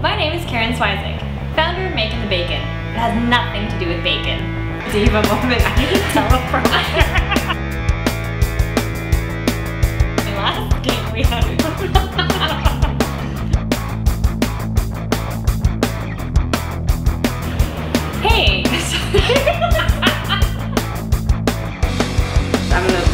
My name is Karen Swizek, founder of Makin the Bacon. It has nothing to do with bacon. Diva moment, I need to tell a teleprompter. Last game we had. I'm gonna